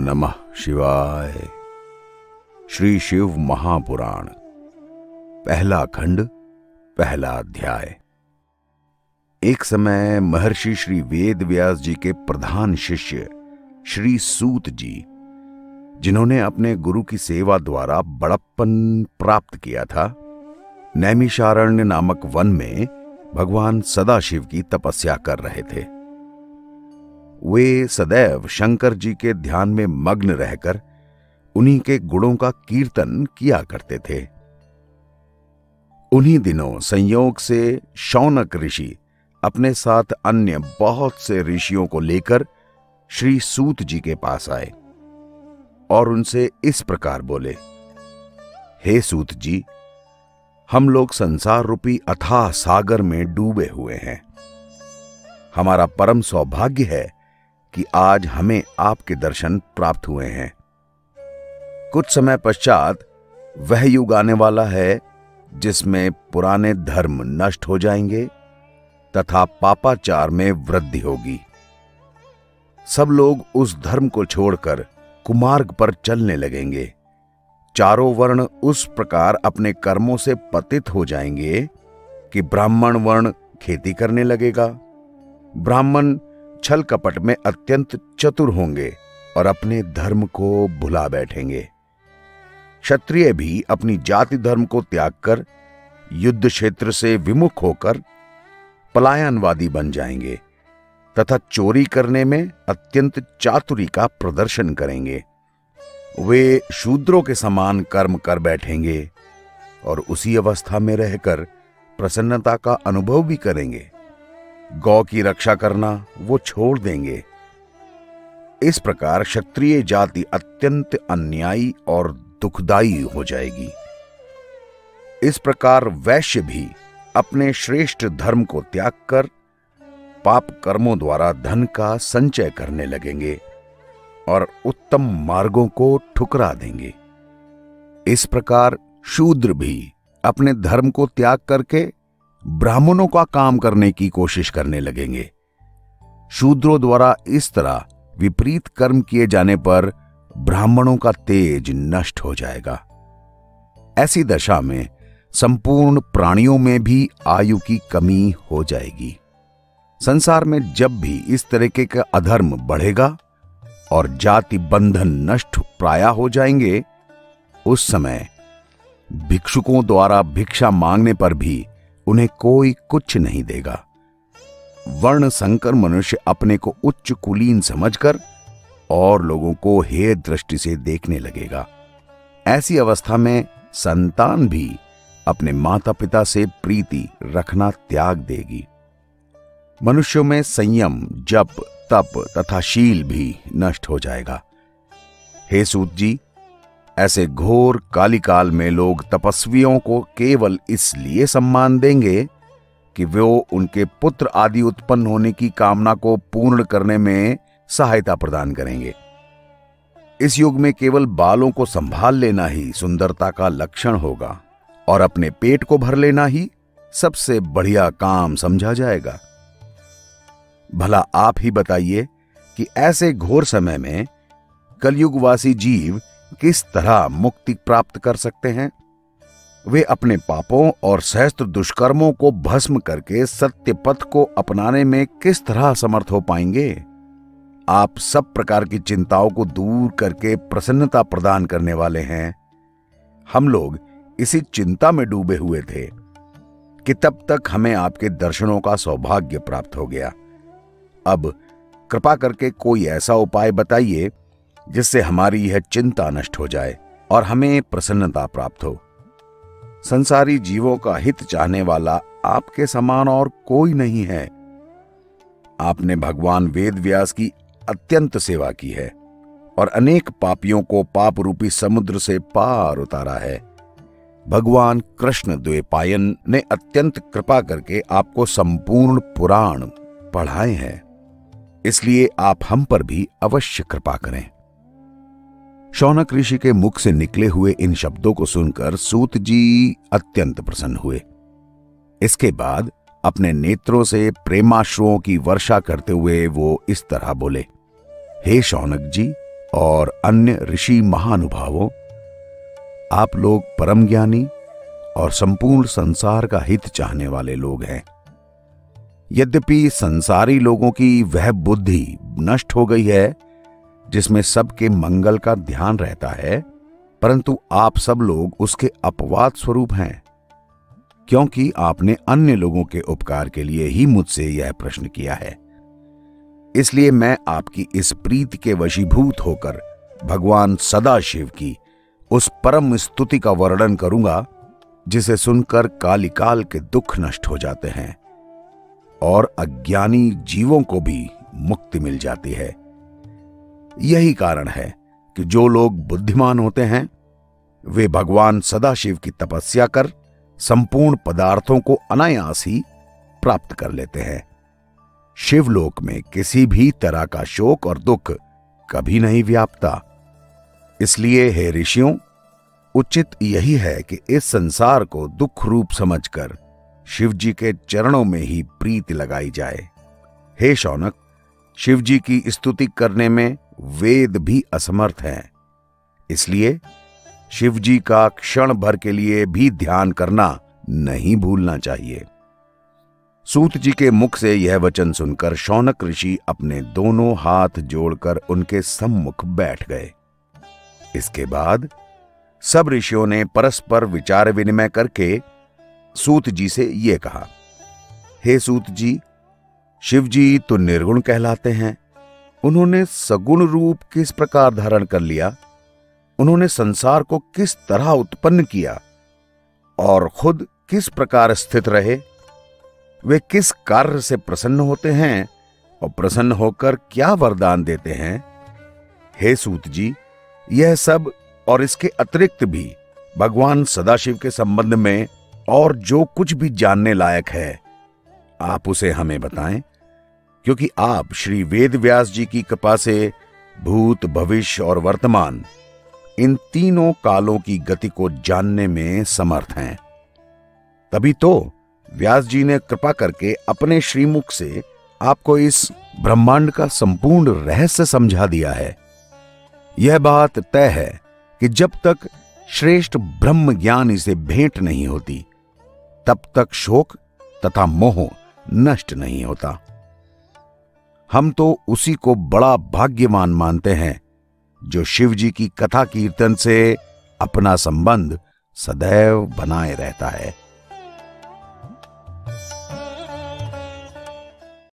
नमः शिवाय। श्री शिव महापुराण, पहला खंड, पहला अध्याय। एक समय महर्षि श्री वेद व्यास जी के प्रधान शिष्य श्री सूत जी, जिन्होंने अपने गुरु की सेवा द्वारा बड़प्पन प्राप्त किया था, नैमिषारण्य नामक वन में भगवान सदाशिव की तपस्या कर रहे थे। वे सदैव शंकर जी के ध्यान में मग्न रहकर उन्हीं के गुणों का कीर्तन किया करते थे। उन्हीं दिनों संयोग से शौनक ऋषि अपने साथ अन्य बहुत से ऋषियों को लेकर श्री सूत जी के पास आए और उनसे इस प्रकार बोले, हे सूत जी, हम लोग संसार रूपी अथाह सागर में डूबे हुए हैं। हमारा परम सौभाग्य है कि आज हमें आपके दर्शन प्राप्त हुए हैं। कुछ समय पश्चात वह युग आने वाला है, जिसमें पुराने धर्म नष्ट हो जाएँगे तथा पापाचार में वृद्धि होगी। सब लोग उस धर्म को छोड़कर कुमार्ग पर चलने लगेंगे। चारों वर्ण उस प्रकार अपने कर्मों से पतित हो जाएँगे कि ब्राह्मण वर्ण खेती करने लगेगा। ब्राह्मण छल कपट में अत्यंत चतुर होंगे और अपने धर्म को भुला बैठेंगे। क्षत्रिय भी अपनी जाति धर्म को त्याग कर युद्ध क्षेत्र से विमुख होकर पलायनवादी बन जाएँगे तथा चोरी करने में अत्यंत चातुरी का प्रदर्शन करेंगे। वे शूद्रों के समान कर्म कर बैठेंगे और उसी अवस्था में रहकर प्रसन्नता का अनुभव भी करेंगे। गौ की रक्षा करना वो छोड़ देंगे। इस प्रकार क्षत्रिय जाति अत्यंत अन्यायी और दुखदाई हो जाएगी। इस प्रकार वैश्य भी अपने श्रेष्ठ धर्म को त्याग कर पाप कर्मों द्वारा धन का संचय करने लगेंगे और उत्तम मार्गों को ठुकरा देंगे। इस प्रकार शूद्र भी अपने धर्म को त्याग करके ब्राह्मणों का काम करने की कोशिश करने लगेंगे। शूद्रों द्वारा इस तरह विपरीत कर्म किए जाने पर ब्राह्मणों का तेज नष्ट हो जाएगा। ऐसी दशा में संपूर्ण प्राणियों में भी आयु की कमी हो जाएगी। संसार में जब भी इस तरीके का अधर्म बढ़ेगा और जाति बंधन नष्ट प्राया हो जाएँगे, उस समय भिक्षुकों द्वारा भिक्षा मांगने पर भी उन्हें कोई कुछ नहीं देगा। वर्ण संकर मनुष्य अपने को उच्च कुलीन समझकर और लोगों को हे दृष्टि से देखने लगेगा। ऐसी अवस्था में संतान भी अपने माता पिता से प्रीति रखना त्याग देगी। मनुष्यों में संयम, जप, तप तथा शील भी नष्ट हो जाएगा। हे सूत जी ऐसे घोर कालिकाल में लोग तपस्वियों को केवल इसलिए सम्मान देंगे कि वे उनके पुत्र आदि उत्पन्न होने की कामना को पूर्ण करने में सहायता प्रदान करेंगे। इस युग में केवल बालों को संभाल लेना ही सुंदरता का लक्षण होगा और अपने पेट को भर लेना ही सबसे बढ़िया काम समझा जाएगा। भला आप ही बताइए कि ऐसे घोर समय में कलयुगवासी जीव किस तरह मुक्ति प्राप्त कर सकते हैं? वे अपने पापों और सहस्त्र दुष्कर्मों को भस्म करके सत्य पथ को अपनाने में किस तरह समर्थ हो पाएँगे? आप सब प्रकार की चिंताओं को दूर करके प्रसन्नता प्रदान करने वाले हैं। हम लोग इसी चिंता में डूबे हुए थे कि तब तक हमें आपके दर्शनों का सौभाग्य प्राप्त हो गया। अब कृपा करके कोई ऐसा उपाय बताइए जिससे हमारी यह चिंता नष्ट हो जाए और हमें प्रसन्नता प्राप्त हो। संसारी जीवों का हित चाहने वाला आपके समान और कोई नहीं है। आपने भगवान वेद व्यास की अत्यंत सेवा की है और अनेक पापियों को पाप रूपी समुद्र से पार उतारा है। भगवान कृष्ण द्वेपायन ने अत्यंत कृपा करके आपको संपूर्ण पुराण पढ़ाए हैं। इसलिए आप हम पर भी अवश्य कृपा करें। शौनक ऋषि के मुख से निकले हुए इन शब्दों को सुनकर सूत जी अत्यंत प्रसन्न हुए। इसके बाद अपने नेत्रों से प्रेमाश्रुओं की वर्षा करते हुए वो इस तरह बोले, हे शौनक जी और अन्य ऋषि महानुभावों, आप लोग परम ज्ञानी और संपूर्ण संसार का हित चाहने वाले लोग हैं। यद्यपि संसारी लोगों की वह बुद्धि नष्ट हो गई है जिसमें सबके मंगल का ध्यान रहता है, परंतु आप सब लोग उसके अपवाद स्वरूप हैं। क्योंकि आपने अन्य लोगों के उपकार के लिए ही मुझसे यह प्रश्न किया है। इसलिए मैं आपकी इस प्रीति के वशीभूत होकर भगवान सदाशिव की उस परम स्तुति का वर्णन करूँगा, जिसे सुनकर कालिकाल के दुख नष्ट हो जाते हैं और अज्ञानी जीवों को भी मुक्ति मिल जाती है। यही कारण है कि जो लोग बुद्धिमान होते हैं, वे भगवान सदाशिव की तपस्या कर संपूर्ण पदार्थों को अनायास ही प्राप्त कर लेते हैं। शिवलोक में किसी भी तरह का शोक और दुख कभी नहीं व्यापता। इसलिए हे ऋषियों, उचित यही है कि इस संसार को दुख रूप समझकर शिवजी के चरणों में ही प्रीति लगाई जाए। हे शौनक शिव जी की स्तुति करने में वेद भी असमर्थ हैं। इसलिए शिवजी का क्षण भर के लिए भी ध्यान करना नहीं भूलना चाहिए। सूत जी के मुख से यह वचन सुनकर शौनक ऋषि अपने दोनों हाथ जोड़कर उनके सम्मुख बैठ गए। इसके बाद सब ऋषियों ने परस्पर विचार विनिमय करके सूत जी से यह कहा, हे सूत जी शिव जी तो निर्गुण कहलाते हैं। उन्होंने सगुण रूप किस प्रकार धारण कर लिया? उन्होंने संसार को किस तरह उत्पन्न किया? और खुद किस प्रकार स्थित रहे? वे किस कार्य से प्रसन्न होते हैं और प्रसन्न होकर क्या वरदान देते हैं? हे सूत जी, यह सब और इसके अतिरिक्त भी भगवान सदाशिव के संबंध में और जो कुछ भी जानने लायक है, आप उसे हमें बताएँ। क्योंकि आप श्री वेद व्यास जी की कृपा से भूत, भविष्य और वर्तमान इन तीनों कालों की गति को जानने में समर्थ हैं। तभी तो व्यास जी ने कृपा करके अपने श्रीमुख से आपको इस ब्रह्मांड का संपूर्ण रहस्य समझा दिया है। यह बात तय है कि जब तक श्रेष्ठ ब्रह्म ज्ञान इसे भेंट नहीं होती, तब तक शोक तथा मोह नष्ट नहीं होता। हम तो उसी को बड़ा भाग्यवान मानते हैं, जो शिव जी की कथा कीर्तन से अपना संबंध सदैव बनाए रहता है।